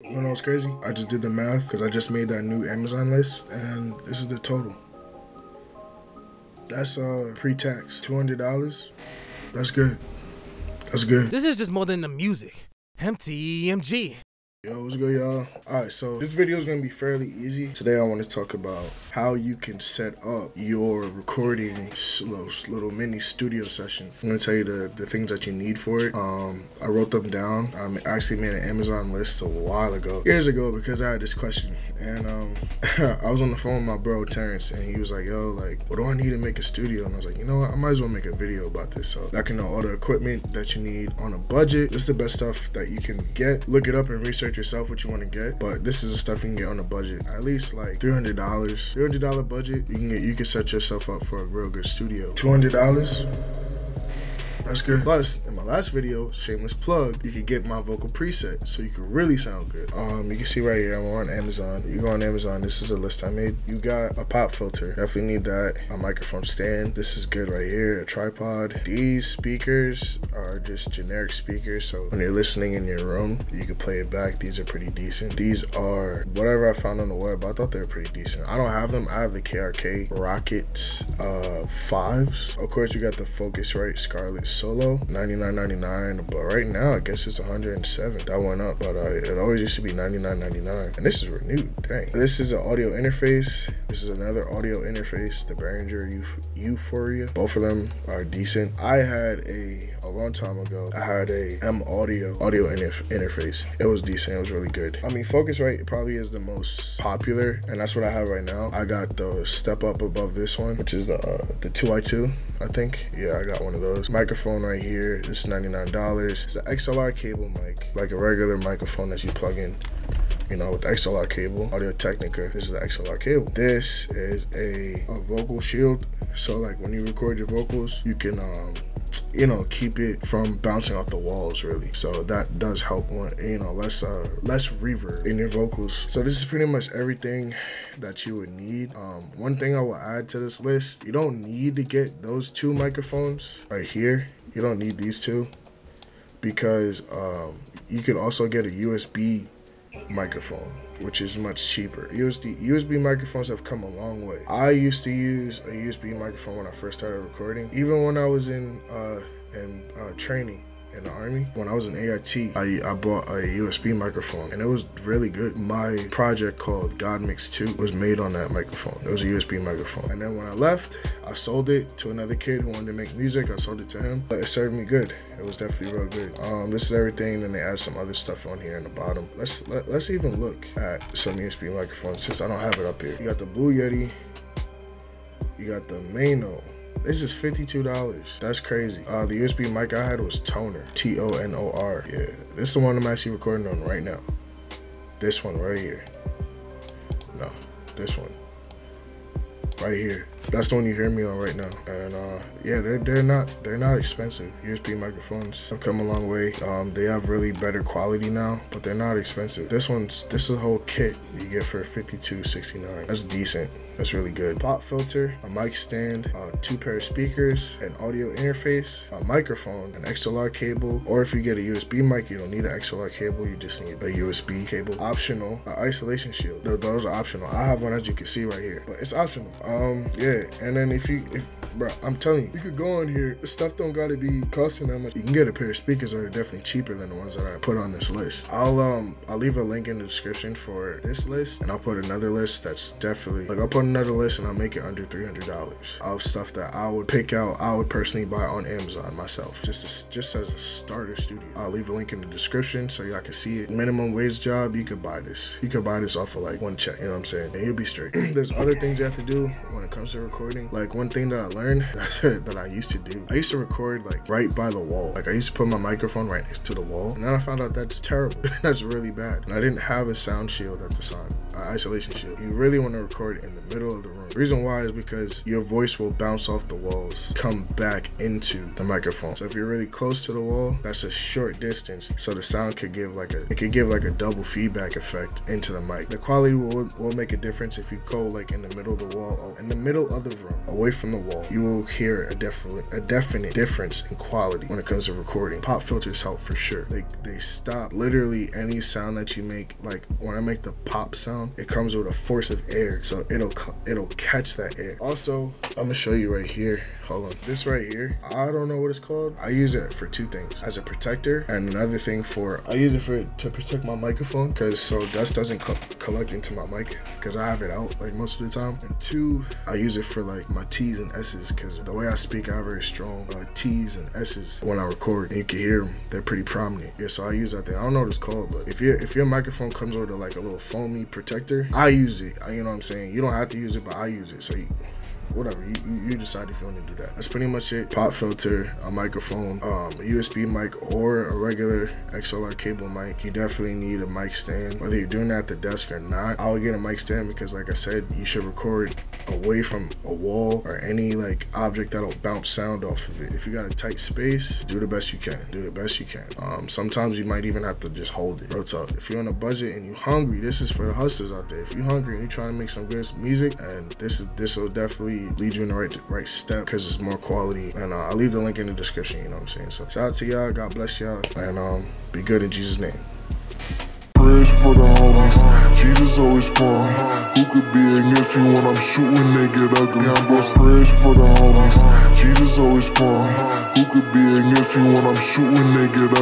You know what's crazy? I just did the math because I just made that new Amazon list and this is the total. That's uh pre-tax, $200. That's good. That's good. This is just more than the music. MTMG. Yo, what's good, y'all? All right, so this video is gonna be fairly easy. Today, I want to talk about how you can set up your recording little, little mini studio session. I'm gonna tell you the, the things that you need for it. Um, I wrote them down. I actually made an Amazon list a while ago, years ago, because I had this question, and um, I was on the phone with my bro Terrence, and he was like, "Yo, like, what do I need to make a studio?" And I was like, "You know what? I might as well make a video about this, so I can know all the equipment that you need on a budget. This is the best stuff that you can get. Look it up and research." Yourself what you want to get, but this is the stuff you can get on a budget. At least like three hundred dollars, three hundred dollar budget. You can get you can set yourself up for a real good studio. Two hundred dollars. That's good. Plus, in my last video, shameless plug, you can get my vocal preset so you can really sound good. Um, you can see right here, I'm on Amazon. You go on Amazon, this is the list I made. You got a pop filter, definitely need that. A microphone stand, this is good right here. A tripod. These speakers are just generic speakers, so when you're listening in your room, you can play it back. These are pretty decent. These are whatever I found on the web. I thought they were pretty decent. I don't have them. I have the KRK Rokits uh, fives. Of course, you got the Focusrite Scarlett Solo, 99.99, but right now I guess it's 107. That went up, but uh, it always used to be 99.99, and this is renewed. Dang. This is an audio interface. This is another audio interface, the Behringer U-Phoria. Both of them are decent. I had a a long time ago. I had a M Audio audio interface. It was decent. It was really good. I mean, Focusrite probably is the most popular, and that's what I have right now. I got the step up above this one, which is the uh, the 2i2. I think. Yeah, I got one of those. Microphone right here. Is $99. It's an XLR cable mic, like a regular microphone that you plug in you know, with the XLR cable, Audio Technica. This is the XLR cable. This is a, a vocal shield. So like when you record your vocals, you can um you know keep it from bouncing off the walls really so that does help one you know less uh less reverb in your vocals so this is pretty much everything that you would need um one thing i will add to this list you don't need to get those two microphones right here you don't need these two because um you could also get a usb microphone which is much cheaper. USB USB microphones have come a long way. I used to use a USB microphone when I first started recording. Even when I was in uh, in uh, training, in the army. When I was in AIT, I, I bought a USB microphone and it was really good. My project called God Mix 2 was made on that microphone. It was a USB microphone. And then when I left, I sold it to another kid who wanted to make music. I sold it to him, but it served me good. It was definitely real good. Um, this is everything. Then they add some other stuff on here in the bottom. Let's let, let's even look at some USB microphones since I don't have it up here. You got the Blue Yeti. You got the Maono. This is $52. That's crazy. Uh, the USB mic I had was Tonor, T-O-N-O-R. Yeah, this is the one I'm actually recording on right now. This one right here. No, this one. Right here. That's the one you hear me on right now. And uh, yeah, they're they're not they're not expensive. USB microphones have come a long way. Um, they have really better quality now, but they're not expensive. This one's this is a whole kit you get for 52.69. That's decent. That's really good. Pop filter, a mic stand, uh, two pair of speakers, an audio interface, a microphone, an XLR cable, or if you get a USB mic, you don't need an XLR cable. You just need a USB cable. Optional, an isolation shield. Those are optional. I have one as you can see right here, but it's optional. Um, yeah, and then if you if bro, I'm telling you, you could go on here. The stuff don't gotta be costing that much. You can get a pair of speakers that are definitely cheaper than the ones that I put on this list. I'll um I'll leave a link in the description for this list, and I'll put another list that's definitely like I'll put another list and I'll make it under three hundred dollars of stuff that I would pick out. I would personally buy on Amazon myself, just just as a starter studio. I'll leave a link in the description so y'all can see it. Minimum wage job, you could buy this. You could buy this off of like one check. You know what I'm saying? And you'll be straight. There's other things you have to do when it comes to recording. Like one thing that I learned that I used to do, I used to record like right by the wall. Like I used to put my microphone right next to the wall. And then I found out that's terrible. that's really bad. And I didn't have a sound shield at the time, isolation shield. You really want to record in the middle of the room. The reason why is because your voice will bounce off the walls, come back into the microphone. So if you're really close to the wall, that's a short distance. So the sound could give like a, it could give like a double feedback effect into the mic. The quality will, will make a difference if you go like in the middle of the wall, in the middle of the room, away from the wall, you will hear a definite a definite difference in quality when it comes to recording. Pop filters help for sure. They they stop literally any sound that you make. Like when I make the pop sound, it comes with a force of air, so it'll it'll catch that air. Also, I'm gonna show you right here. Hold on, this right here, I don't know what it's called. I use it for two things: as a protector, and another thing for I use it for to protect my microphone, cause so dust doesn't co collect into my mic, cause I have it out like most of the time. And two, I use it for like my T's and S's, cause the way I speak, I have very strong uh, T's and S's when I record, and you can hear them. They're pretty prominent. Yeah, so I use that thing. I don't know what it's called, but if your if your microphone comes with like a little foamy protector, I use it. You know what I'm saying? You don't have to use it, but I use it. So you, whatever you, you decide if you want to do that. That's pretty much it. Pop filter a microphone um, a usb mic or a regular xlr cable mic. You definitely need a mic stand. Whether you're doing that at the desk or not i would get a mic stand because like i said you should record away from a wall or any like object that'll bounce sound off of it. If you got a tight space do the best you can. Do the best you can. Um, sometimes you might even have to just hold it. What's up if you're on a budget and you're hungry this is for the hustlers out there. If you're hungry and you're trying to make some good music and this is this will definitely lead you in the right right step because it's more quality. And uh, I'll leave the link in the description. You know what I'm saying? So shout out to y'all. God bless y'all, and um, be good in Jesus' name. For the homies, Jesus always for me. Who could be an iffy when I'm shooting, they get ugly. Prayers for the homies, Jesus always for me. Who could be an iffy when I'm shooting, they get ugly.